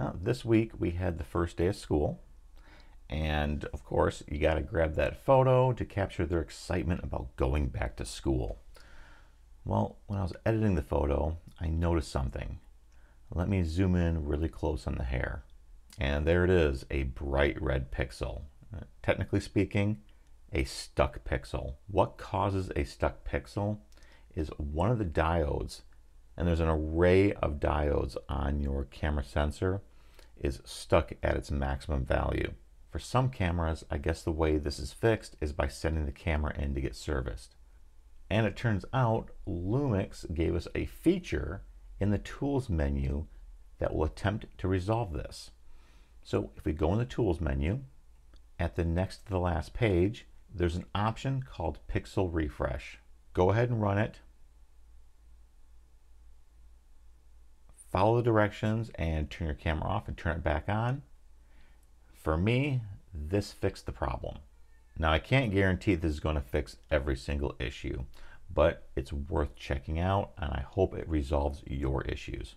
Now, this week we had the first day of school. And of course, you got to grab that photo to capture their excitement about going back to school. Well, when I was editing the photo, I noticed something. Let me zoom in really close on the hair. And there it is, a bright red pixel. Uh, technically speaking, a stuck pixel. What causes a stuck pixel is one of the diodes, and there's an array of diodes on your camera sensor, is stuck at its maximum value. For some cameras, I guess the way this is fixed is by sending the camera in to get serviced. And it turns out Lumix gave us a feature in the Tools menu that will attempt to resolve this. So if we go in the Tools menu, at the next to the last page, there's an option called Pixel Refresh. Go ahead and run it. Follow the directions and turn your camera off and turn it back on. For me, this fixed the problem. Now I can't guarantee this is going to fix every single issue, but it's worth checking out and I hope it resolves your issues.